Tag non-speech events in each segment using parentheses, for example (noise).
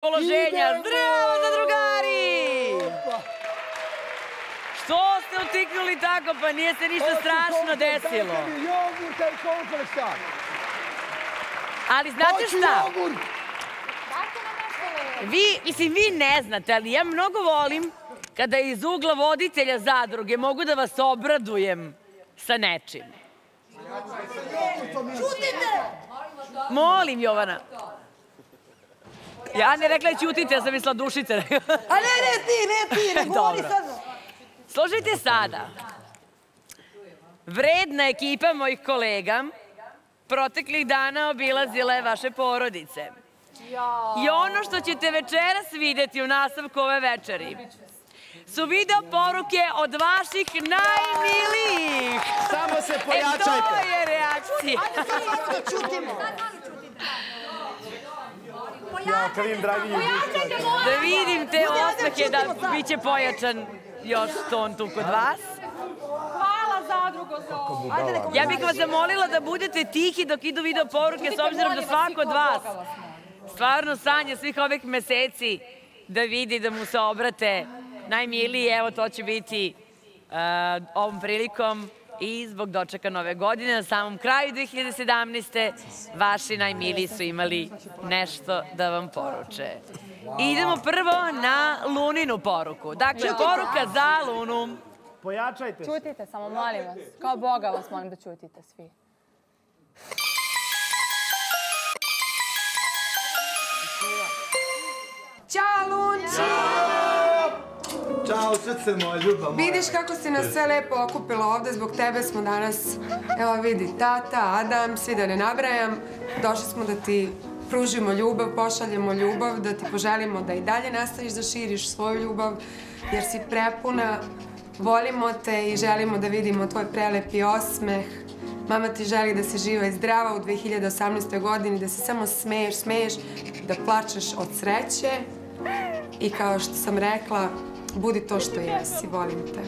položenja. Zdravo za drugari! Što ste utiknuli tako? Pa nije se ništa strašno desilo. Jogurta i kompresa. Ali znate Hoću šta? jogurt. Vi, mislim, vi ne znate, ali ja mnogo volim kada iz ugla voditelja zadruge mogu da vas obradujem sa nečim. Molim, Jovana. Ja ne rekla ćutite, ja sam mislila dušite. A ne, ne ti, ne ti, ne (laughs) govori sad. Slušajte sada. Vredna ekipa mojih kolega proteklih dana obilazila je vaše porodice. I ono što ćete večeras videti u nastavku ove večeri su video poruke od vaših najmilijih. Samo se E to pojačajte. je reakcija. Da čutimo. Ja, Karim, dragi Da vidim te osmehe da bit će pojačan još ton tu kod vas. Hvala zadrugo za ovo. Ja bih vas zamolila da budete tihi dok idu video poruke s obzirom da svako od vas stvarno sanja svih ovih meseci da vidi da mu se obrate najmiliji. Evo to će biti uh, ovom prilikom i zbog dočeka nove godine. Na samom kraju 2017. vaši najmiliji su imali nešto da vam poruče. Idemo prvo na Luninu poruku. Dakle, poruka za Lunu. Pojačajte. Čutite samo, molim vas. Kao Boga vas molim da čutite svi. Ćao, Lunči! Ćao, srce moja, ljubav moja. Vidiš kako si nas sve lepo okupila ovde, zbog tebe smo danas, evo vidi, tata, Adam, svi da ne nabrajam, došli smo da ti pružimo ljubav, pošaljemo ljubav, da ti poželimo da i dalje nastaviš da širiš svoju ljubav, jer si prepuna, volimo te i želimo da vidimo tvoj prelepi osmeh. Mama ti želi da si živa i zdrava u 2018. godini, da se samo smeješ, smeješ, da plačeš od sreće i kao što sam rekla, budi to što jesi, volim te.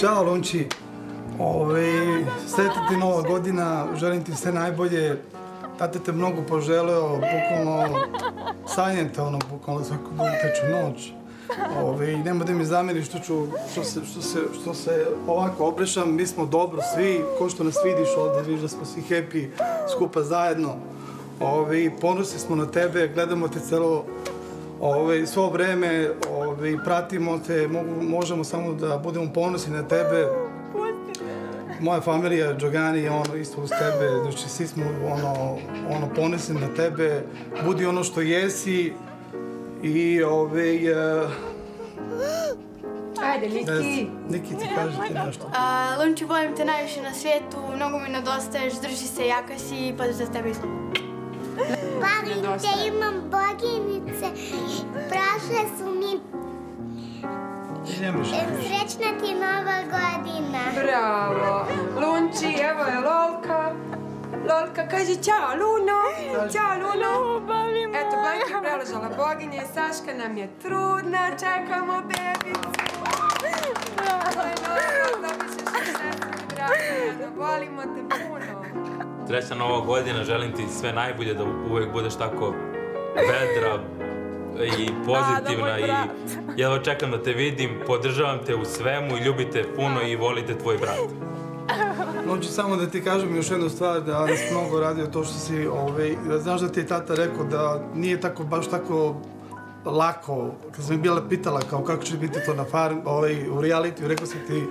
Ćao Lonči, Ove, sretna ti nova godina, želim ti sve najbolje. Tate te mnogo poželeo, bukvalno sanjem te ono, bukvalno svaku teču noć. Ove, i da mi zameriš što, ću, što, se, što, se, ovako obrešam, mi smo dobro svi, ko što nas vidiš ovde, vidiš da smo svi happy, skupa zajedno. Ove, ponosni smo na tebe, gledamo te celo Ove, svo vreme ove, pratimo te, mogu, možemo samo da budemo ponosni na tebe. Moja familija, Džogani, je ono isto uz tebe, znači svi smo ono, ono ponosni na tebe, budi ono što jesi i ove, uh, Ajde, ne znam, Niki ti kaže ti nešto. A, Lunči, volim te najviše na svijetu, mnogo mi nedostaješ, drži se, jaka si i pozdrav za tebe isto. Volim te, imam boginice, prošle su mi. Srećna ti nova godina. Bravo. Lunči, evo je Lolka. Lolka, kaži ćao, Luno. Ćao, Luno. Eto, Blanka je preležala boginje, Saška nam je trudna, čekamo bebicu. (laughs) Bravo. je normalno, zapišeš i šestog Dragana, volimo te puno. Srećna nova godina, želim ti sve najbolje, da uvek budeš tako vedra i (laughs) pozitivna i jedva čekam da te vidim, podržavam te u svemu i ljubite puno i volite tvoj brat. Hoću samo da ti kažem još jednu stvar, da si mnogo radio to što si, ovaj, znaš da ti je tata rekao da nije tako, baš tako lako, kad sam mi bila pitala kao kako će biti to na farm, ovaj, u realitiju, rekao sam ti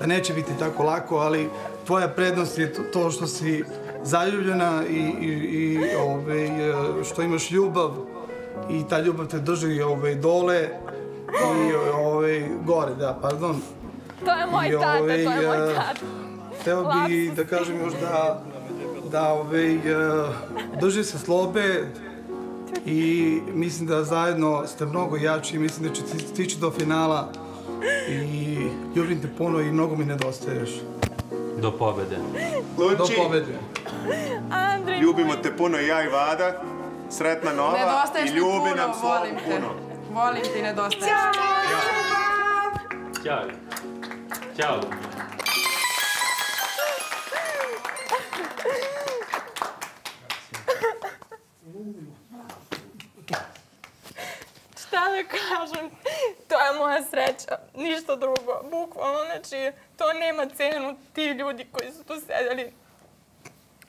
da neće biti tako lako, ali tvoja prednost je to- to što si zaljubljena i, i, i ovaj, što imaš ljubav i ta ljubav te drži ovaj, dole i ovaj, gore, da, pardon. To je moj I, tata, to je moj eh, tata. Hteo bi da kažem još da, da ovaj, uh, drži se slobe i mislim da zajedno ste mnogo jači i mislim da ćete stići do finala i ljubim te puno i mnogo mi nedostaješ. Do pobede. Do Luči, pobede. Andrej, ljubimo te puno i ja i Vada. Sretna nova Nedostaješ i ljubi puno, nam volim te. Volim ti, nedostaješ. Ćao. Ćao. šta da kažem, to je moja sreća, ništa drugo, bukvalno, znači, to nema cenu, ti ljudi koji su tu sedeli,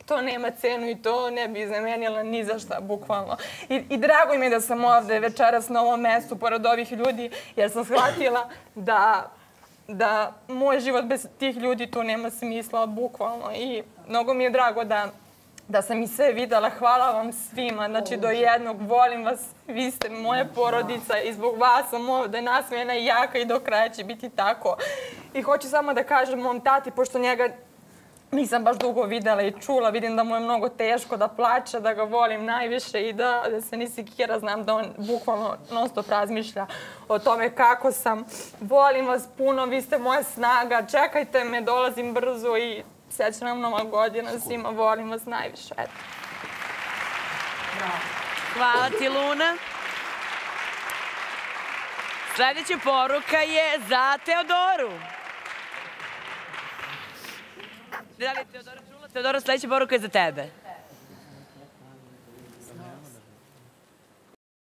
to nema cenu i to ne bi zamenila ni za šta, bukvalno. I, I drago mi je da sam ovde večeras na ovom mestu, pored ovih ljudi, jer sam shvatila da da moj život bez tih ljudi tu nema smisla, bukvalno. I mnogo mi je drago da da sam i sve videla. Hvala vam svima, znači do jednog, volim vas, vi ste moja porodica i zbog vas sam ovde nasmijena i jaka i do kraja će biti tako. I hoću samo da kažem mom tati, pošto njega nisam baš dugo videla i čula, vidim da mu je mnogo teško da plače, da ga volim najviše i da, da se ni sikira, znam da on bukvalno non stop razmišlja o tome kako sam. Volim vas puno, vi ste moja snaga, čekajte me, dolazim brzo i srećna nam nova godina svima, volim vas najviše. Eto. Hvala ti, Luna. Sledeća poruka je za Teodoru. Da li je Teodora čula? Teodora, sledeća poruka je za tebe.